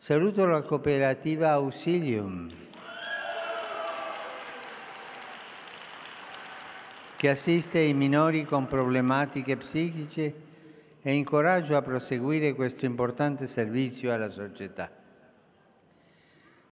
Saluto la cooperativa Auxilium che assiste i minori con problematiche psichiche e incoraggio a proseguire questo importante servizio alla società.